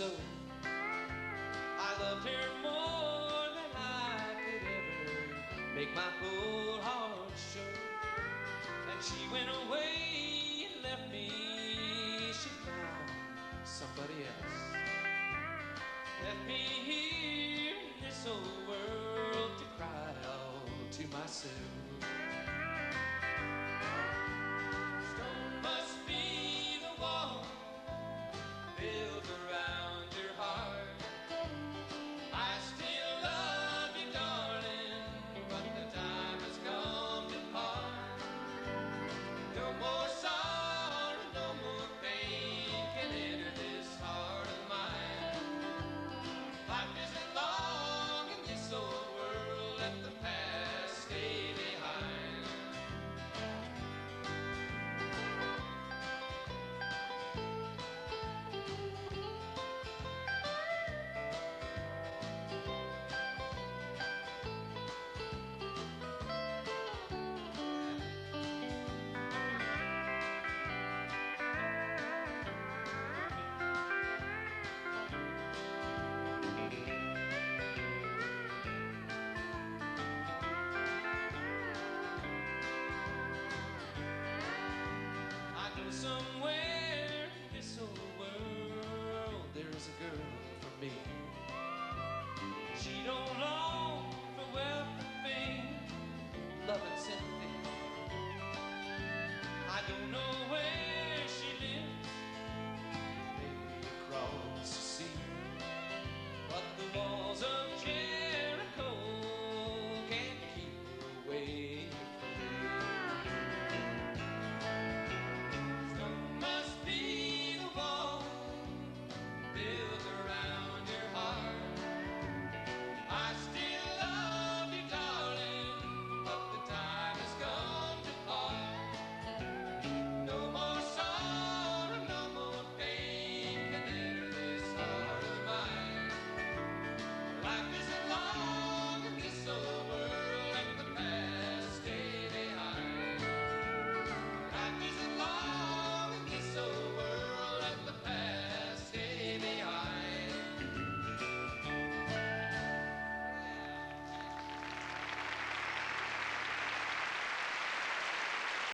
so. I loved her more than I could ever make my whole heart show. And she went away and left me. She found somebody else. Left me here in this old world to cry out to myself. don't